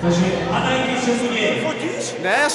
Takže Anna Ještěvě. Ne,